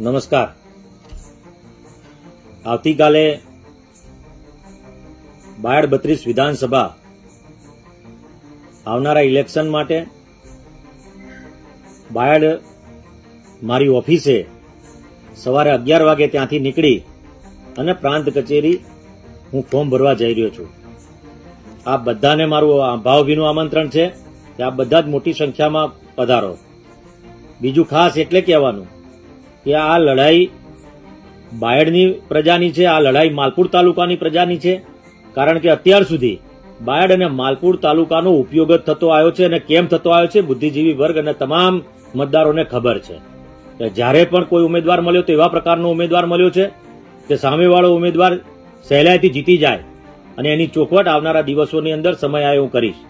નમસ્કાર. આવતીકાલે બાયડ બત્રીસ વિધાનસભા આવનારા ઇલેક્શન માટે બાયડ મારી ઓફિસે સવારે અગિયાર વાગે ત્યાંથી નીકળી અને પ્રાંત કચેરી હું ફોર્મ ભરવા જઈ રહ્યો છું. આ બધાને મારું ભાવભીનું આમંત્રણ છે કે આપ બધા જ મોટી સંખ્યામાં પધારો. બીજું ખાસ એટલે કહેવાનું કે આ લડાઈ બાયડની પ્રજાની છે, આ લડાઈ માલપુર તાલુકાની પ્રજાની છે. કારણ કે અત્યાર સુધી બાયડ અને માલપુર તાલુકાનો ઉપયોગ જ થતો આવ્યો છે અને કેમ થતો આવ્યો છે, બુદ્ધિજીવી વર્ગ અને તમામ મતદારોને ખબર છે. જ્યારે પણ કોઈ ઉમેદવાર મળ્યો તો એવા પ્રકારનો ઉમેદવાર મળ્યો છે કે સામેવાળો ઉમેદવાર સહેલાઈથી જીતી જાય અને એની ચોખવટ આવનારા દિવસોની અંદર સમય આવે હું કરીશ.